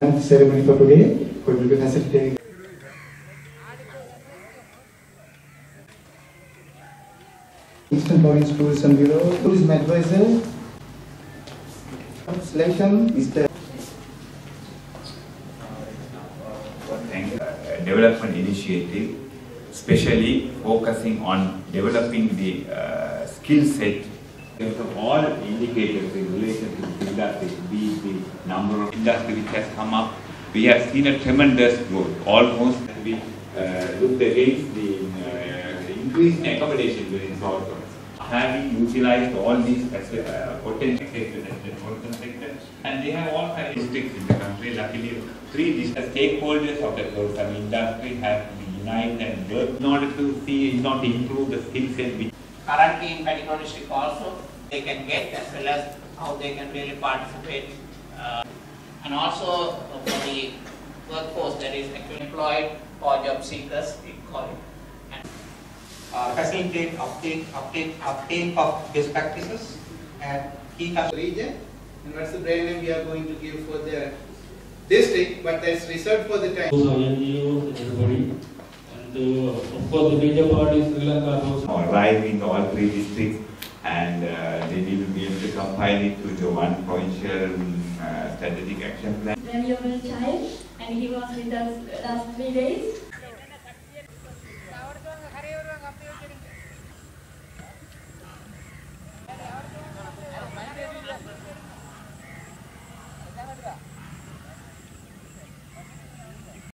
ceremony for today, who will be facilitating. Eastern Province Tourism Bureau, Tourism Advisor, selection, Mr. Thank you. Uh, development initiative, especially focusing on developing the uh, skill set. All indicators in relation to the industry, be it the number of industry which has come up. We have seen a tremendous growth, almost we uh, looked against the uh, increase in accommodation within South Having utilized all these uh, potential sectors in and they have all kinds of districts in the country. Luckily, three stakeholders of the tourism industry have to be united and work in order to see, not improve the skill set currently in Batticaloa district also, they can get as well as how they can really participate. Uh, And also for the workforce that is actually employed or job seekers, we call it. And, uh, Facilitate uptake, uptake, uptake of best practices and key customers. region and what's the brand name we are going to give for the district, but that's reserved for the time. those and everybody. And uh, of course, the major part is Sri Lanka also. arrive in all three districts and uh, they will be able to compile it to the one provincial uh, strategic action plan. valuable child and he was with us last three days